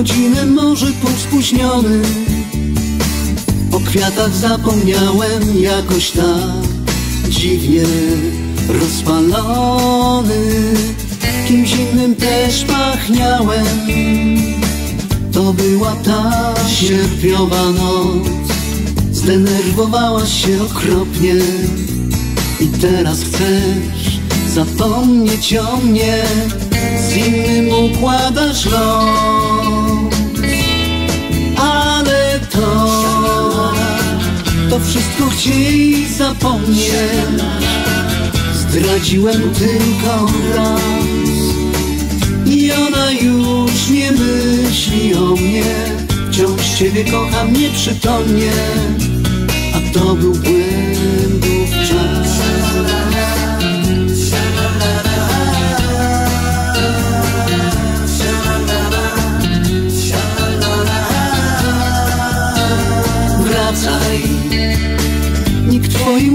Godzinę może pół spóźniony O kwiatach zapomniałem jakoś tak dziwnie rozpalony. Kimś innym też pachniałem. To była ta sierpniowa noc. Zdenerwowałaś się okropnie. I teraz chcesz zapomnieć o mnie. Z innym układasz los To wszystko chciej zapomnieć Zdradziłem tylko raz I ona już nie myśli o mnie. Wciąż Ciebie kocham nieprzytomnie. A to był błędów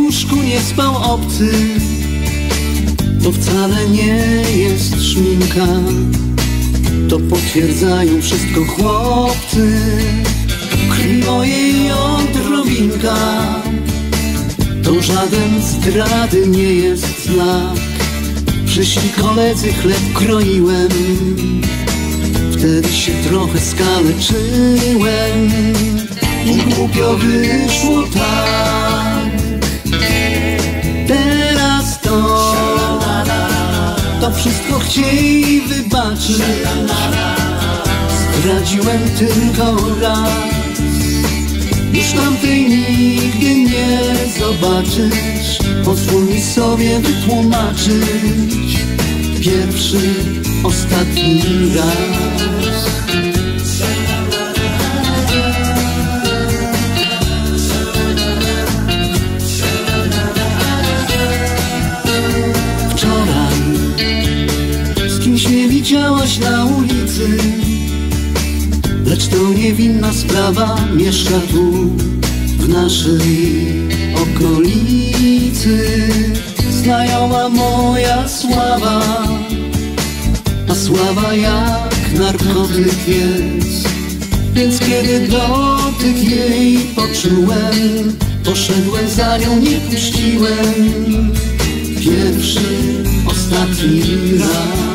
łóżku nie spał obcy To wcale nie jest szminka. To potwierdzają wszystko chłopcy. Krwi mojej odrobinka. To żaden zdrady nie jest znak. Przyszli koledzy, chleb kroiłem. Wtedy się trochę skaleczyłem I głupio wyszło tak To wszystko chciej wybaczyć. Zdradziłem tylko raz. Już tamtej nigdy nie zobaczysz. Pozwól mi sobie wytłumaczyć Pierwszy, ostatni raz widziałaś na ulicy. Lecz to niewinna sprawa mieszka tu w naszej okolicy. Znajoma moja sława A sława jak narkotyk jest. Więc kiedy dotyk jej poczułem Poszedłem za nią, nie puściłem. Pierwszy, ostatni raz